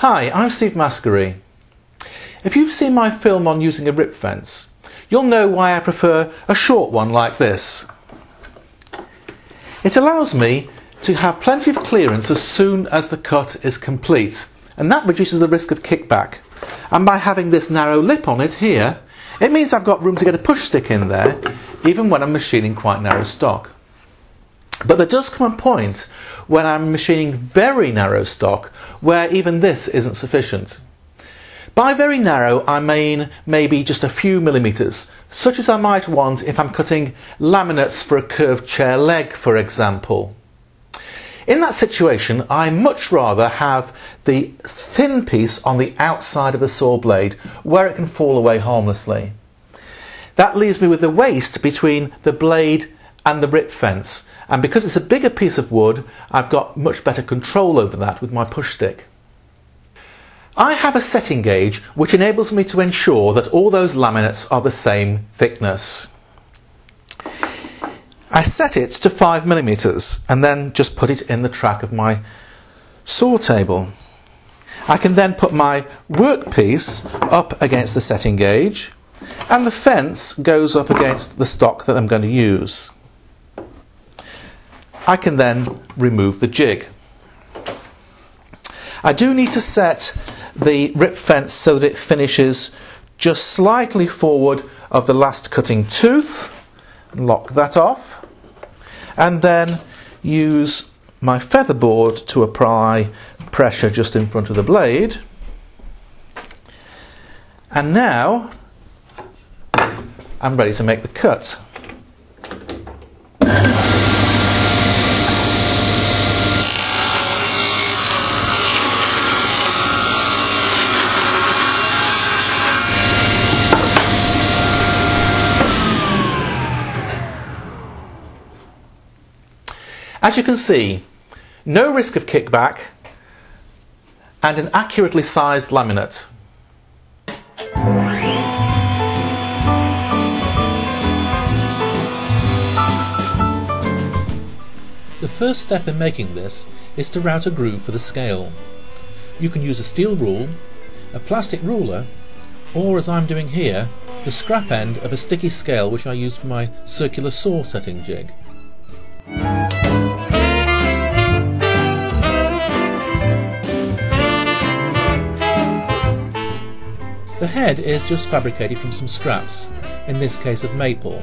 Hi, I'm Steve Maskery. If you've seen my film on using a rip fence, you'll know why I prefer a short one like this. It allows me to have plenty of clearance as soon as the cut is complete, and that reduces the risk of kickback. And by having this narrow lip on it here, it means I've got room to get a push stick in there, even when I'm machining quite narrow stock. But there does come a point when I'm machining very narrow stock where even this isn't sufficient. By very narrow, I mean maybe just a few millimetres, such as I might want if I'm cutting laminates for a curved chair leg, for example. In that situation, I much rather have the thin piece on the outside of the saw blade where it can fall away harmlessly. That leaves me with the waste between the blade and the rip fence, and because it's a bigger piece of wood, I've got much better control over that with my push stick. I have a setting gauge which enables me to ensure that all those laminates are the same thickness. I set it to 5mm and then just put it in the track of my saw table. I can then put my workpiece up against the setting gauge and the fence goes up against the stock that I'm going to use. I can then remove the jig. I do need to set the rip fence so that it finishes just slightly forward of the last cutting tooth. Lock that off. And then use my feather board to apply pressure just in front of the blade. And now I'm ready to make the cut. As you can see, no risk of kickback and an accurately sized laminate. The first step in making this is to route a groove for the scale. You can use a steel rule, a plastic ruler, or as I'm doing here, the scrap end of a sticky scale which I used for my circular saw setting jig. The head is just fabricated from some scraps, in this case of maple,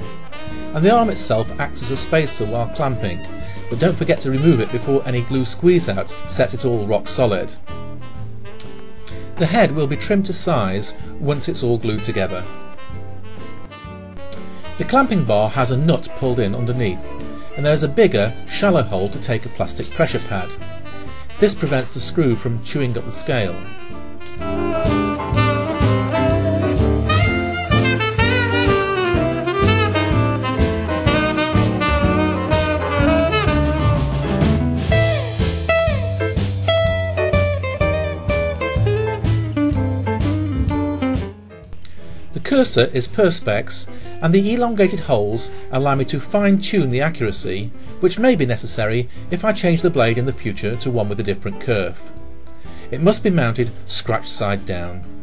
and the arm itself acts as a spacer while clamping, but don't forget to remove it before any glue squeeze out sets it all rock solid. The head will be trimmed to size once it's all glued together. The clamping bar has a nut pulled in underneath, and there is a bigger, shallow hole to take a plastic pressure pad. This prevents the screw from chewing up the scale. Cursor is Perspex and the elongated holes allow me to fine tune the accuracy, which may be necessary if I change the blade in the future to one with a different kerf. It must be mounted scratch side down.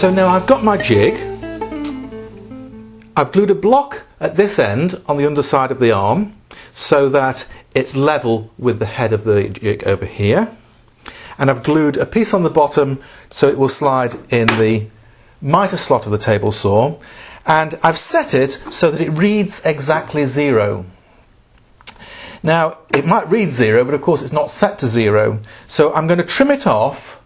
So now I've got my jig. I've glued a block at this end on the underside of the arm so that it's level with the head of the jig over here. And I've glued a piece on the bottom so it will slide in the mitre slot of the table saw. And I've set it so that it reads exactly zero. Now, it might read zero, but of course it's not set to zero. So I'm going to trim it off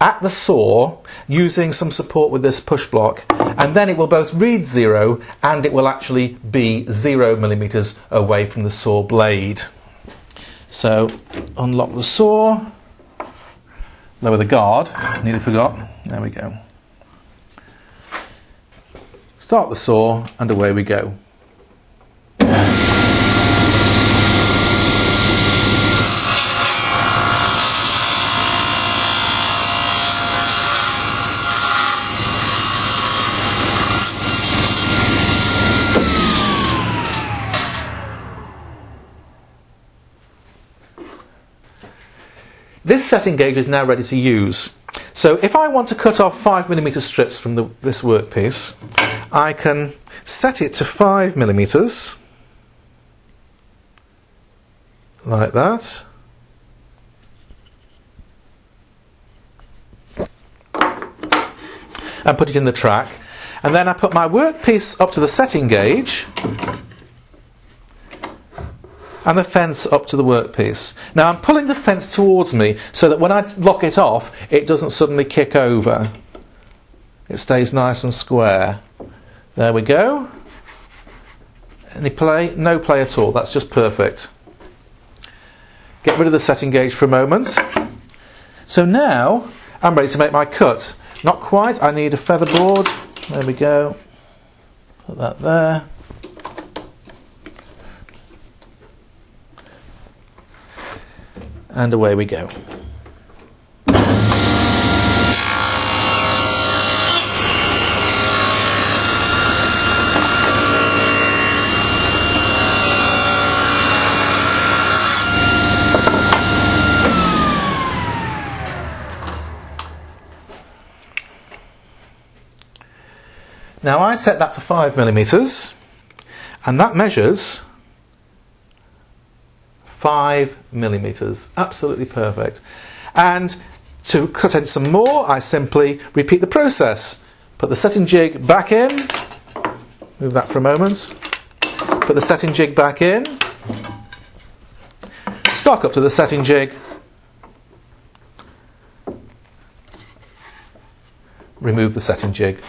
at the saw using some support with this push block and then it will both read zero and it will actually be zero millimeters away from the saw blade. So unlock the saw, lower the guard, nearly forgot, there we go. Start the saw and away we go. This setting gauge is now ready to use. So if I want to cut off 5mm strips from the, this workpiece, I can set it to 5mm, like that. And put it in the track. And then I put my workpiece up to the setting gauge and the fence up to the workpiece. Now I'm pulling the fence towards me so that when I lock it off, it doesn't suddenly kick over. It stays nice and square. There we go. Any play? No play at all. That's just perfect. Get rid of the setting gauge for a moment. So now I'm ready to make my cut. Not quite. I need a feather board. There we go. Put that there. And away we go. Now I set that to 5 millimeters and that measures five millimeters. Absolutely perfect. And to cut in some more, I simply repeat the process. Put the setting jig back in, move that for a moment, put the setting jig back in, stock up to the setting jig, remove the setting jig.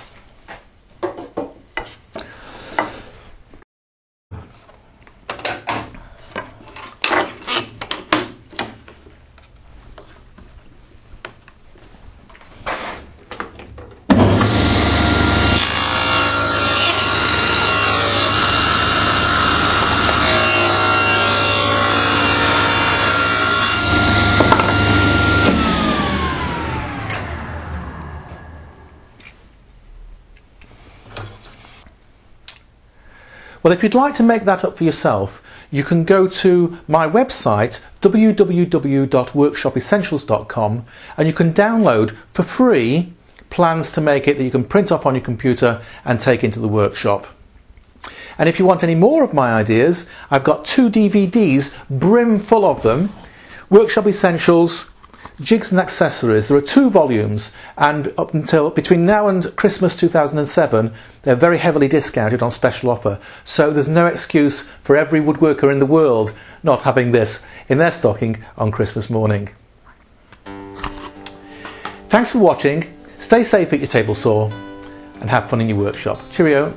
Well, if you'd like to make that up for yourself, you can go to my website www.workshopessentials.com and you can download for free plans to make it that you can print off on your computer and take into the workshop. And if you want any more of my ideas, I've got two DVDs brim full of them Workshop Essentials Jigs and Accessories. There are two volumes, and up until between now and Christmas 2007, they're very heavily discounted on special offer. So there's no excuse for every woodworker in the world not having this in their stocking on Christmas morning. Thanks for watching. Stay safe at your table saw and have fun in your workshop. Cheerio.